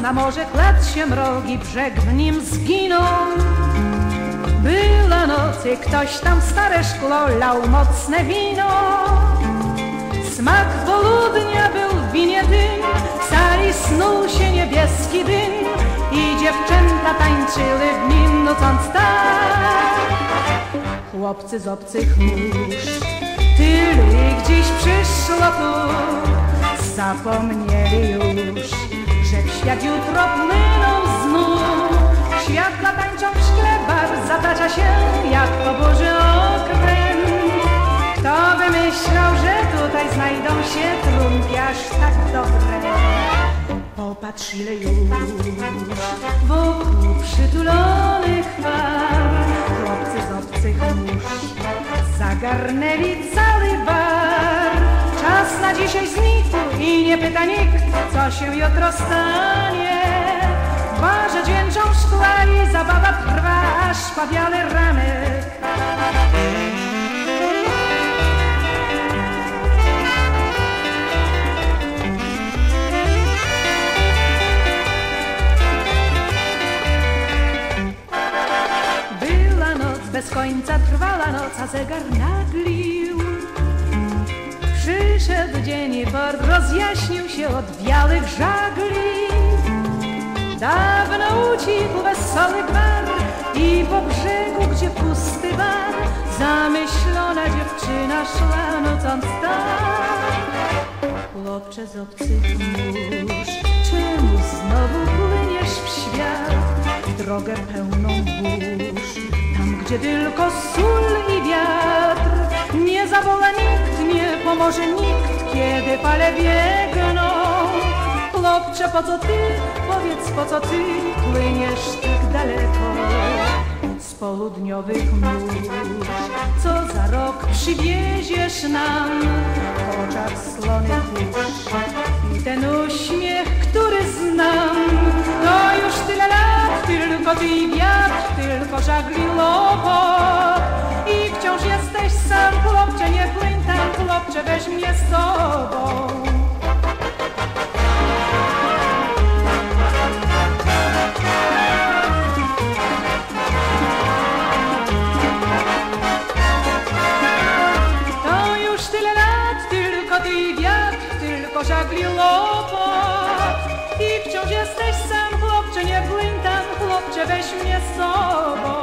na morze kładł się mrogi, brzeg w nim zginął. Była noc i ktoś tam stare szkło lał mocne wino. Smak południa był w winie dym, w sali snuł się niebieski dym i dziewczęta tańczyły w nim nucąc tak. Chłopcy z obcych mórz, tylu ich dziś przyszło tu, zapomnieli już, się jak po burzy okręt. Kto by myślał, że tutaj znajdą się trunki aż tak dobre? Popatrz ile już wokół przytulonych fal Chłopcy z obcych mórz zagarnęli cały bar Czas na dzisiaj znikł i nie pyta nikt, co się jutro stanie W barze dźwięczą szkła i zabawa trwa aż pawiany ranek Była noc, bez końca trwała noc, a zegar naglił. Przyszedł dzień i port rozjaśnił się od białych żagli. Wesoły gwar i po brzegu, gdzie pusty bar, zamyślona dziewczyna szła nocąc tak. Chłopcze z obcych mórz, czemu znowu płyniesz w świat? Drogę pełną burz, tam gdzie tylko sól i wiatr. Nie zawoła nikt, nie pomoże nikt, kiedy fale biegną. Chłopcze, po co ty, powiedz po co ty płyniesz tak daleko? z południowych mórz. Co za rok przywieziesz nam w oczach slony kurz i ten uśmiech, który znam. To już tyle lat, tylko ty i wiatr, tylko żagli łopot. I wciąż jesteś sam, chłopcze, nie płyń tam, chłopcze, weź mnie z sobą. Tylko żagli łopot. I wciąż jesteś sam, chłopcze, nie płyń tam, chłopcze, weź mnie z sobą.